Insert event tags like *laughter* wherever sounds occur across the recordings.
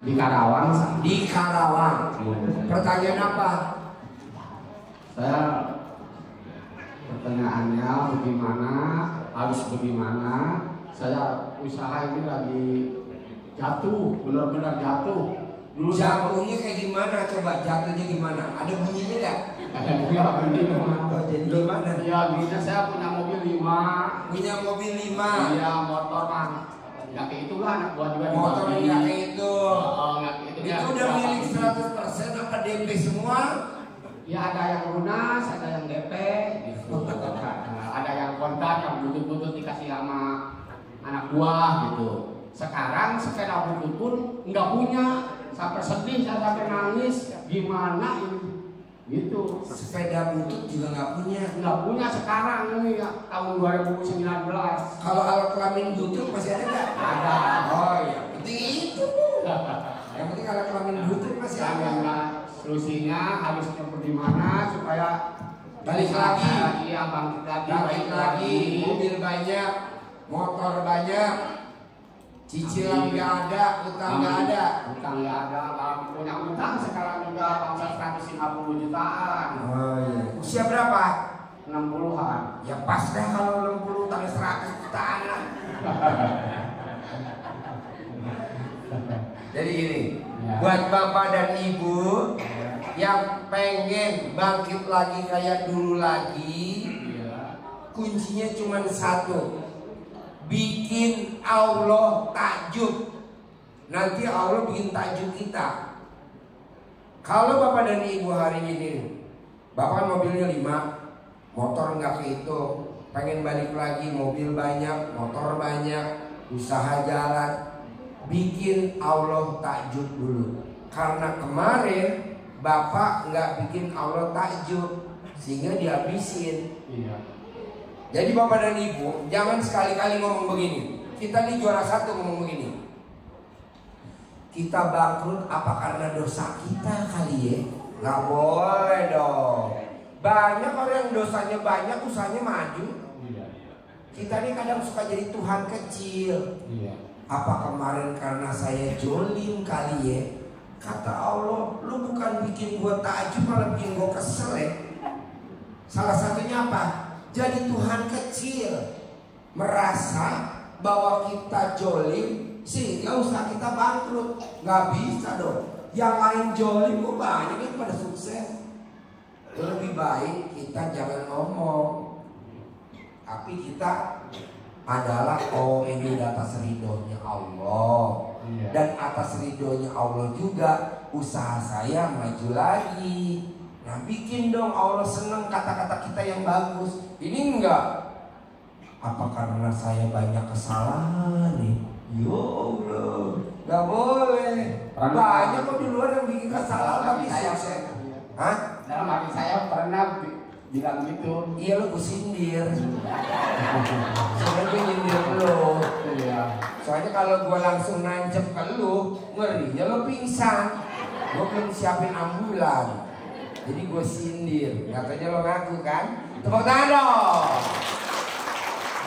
Di Karawang. Di Karawang. Pertanyaan apa? Saya pertanyaannya bagaimana harus bagaimana saya usaha ini lagi jatuh benar-benar jatuh dulu Jatuhnya kayak gimana? Coba jatuhnya gimana? Ada bunyinya nggak? ya begini Oh, jadi gimana? ya gini saya punya mobil lima Punya mobil lima, iya motor mah ya kayak itu lah anak gua juga motor nggak kayak udah milik gitu. 100% apa DP semua? Ya ada yang lunas, ada yang DP, gitu. Nah, ada yang kontak yang butut-butut dikasih sama anak buah gitu. Sekarang sepeda butut pun nggak punya, sampai sedih, sampai nangis. Gimana ini? Gitu. Sepeda butut juga nggak punya. Nggak punya sekarang ini ya, tahun 2019. Kalau alat kelamin butut masih ada nggak? Ada. Oh iya, penting itu. Yang penting alat kelamin butut masih Saya ada. nggak solusinya harusnya bagaimana supaya Balik lagi. lagi ya bangkit lagi, Balik lagi, mobil banyak, motor banyak, cicilan nggak ada, utang nggak ada. Utang nggak ada, kalau punya utang sekarang juga bangsa 150 jutaan, Oh iya. Usia berapa? 60-an. Ya pas dah kalau 60 utang 100 jutaan lah. *laughs* Jadi gini, Ya. buat bapak dan ibu yang pengen bangkit lagi kayak dulu lagi, Iya. kuncinya cuma satu bikin Allah takjub nanti Allah bikin takjub kita kalau bapak dan ibu hari ini bapak mobilnya lima motor nggak kehitung pengen balik lagi mobil banyak motor banyak usaha jalan bikin Allah takjub dulu karena kemarin bapak nggak bikin Allah takjub sehingga dihabisin Iya. jadi bapak dan ibu jangan sekali-kali ngomong begini. Kita nih juara satu ngomong begini. Kita bangkrut apa karena dosa kita kali ya? Gak boleh dong. Banyak orang yang dosanya banyak, usahanya maju. Iya. Kita nih kadang suka jadi Tuhan kecil. Iya. Apa kemarin karena saya jolim kali ya? Kata Allah, lu bukan bikin gua takjub malah bikin gua kesel ya. Salah satunya apa? Jadi Tuhan kecil merasa bahwa kita jolim sehingga usaha kita bangkrut. Nggak bisa dong. Yang lain jolim kok banyak yang pada sukses. Lebih baik kita jangan ngomong, tapi kita adalah oh ini atas ridhonya Allah Iya. dan atas ridhonya Allah juga usaha saya maju lagi. Nah bikin dong Allah seneng kata-kata kita yang bagus. Ini enggak. Apa karena saya banyak kesalahan nih? Ya Allah, nggak boleh. Pernah- Banyak kok di luar yang bikin kesalahan tapi saya, sukses. Hah? dalam hati saya pernah bilang gitu. Iya lo gue sindir. Soalnya *laughs* gue nyindir lo. Iya. Soalnya kalau gue langsung nancep ke lu, ngerinya lo pingsan. Gue belum siapin ambulan. Jadi gue sindir. Katanya lo ngaku kan? Tepuk tangan dong.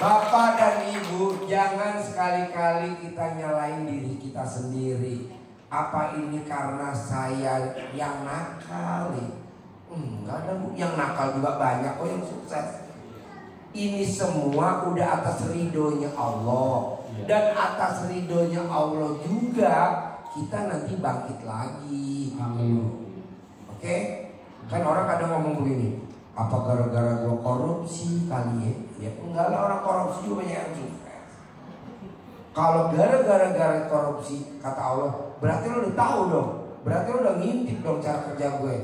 Bapak dan ibu, jangan sekali-kali kita nyalain diri kita sendiri. Apa ini karena saya yang nakal? Enggak ada bu, yang nakal juga banyak kok yang sukses. Ini semua udah atas ridhonya Allah Iya. dan atas ridhonya Allah juga kita nanti bangkit lagi. Amin. Oke? Kan orang kadang ngomong begini, apa gara-gara gua korupsi kali ya? Ya enggak lah orang korupsi juga banyak yang sukses. Kalau gara-gara gara korupsi kata Allah, berarti lo udah tahu dong. Berarti lo udah ngintip dong cara kerja gue.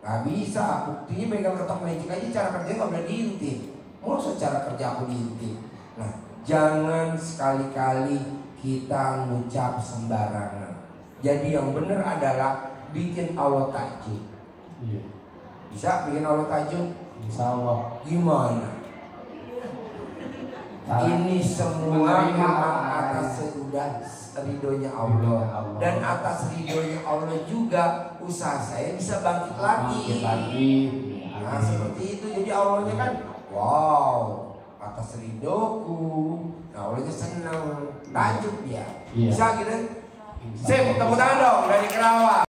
Gak bisa, buktinya megang ketok magic aja cara kerja gak boleh diintip. Mau cara kerja aku diintip. Nah, jangan sekali-kali kita ngucap sembarangan. Jadi yang benar adalah bikin Allah takjub. Iya. Bisa bikin Allah takjub? Insya Allah. Gimana? Ini semua memang atas sudah ridhonya Allah dan atas ridhonya Allah juga usaha saya bisa bangkit lagi. Lagi. Nah seperti itu jadi Allahnya kan wow atas ridhoku. Nah Allahnya senang dia. Iya. Bisa gitu? Sip, tepuk tangan dong.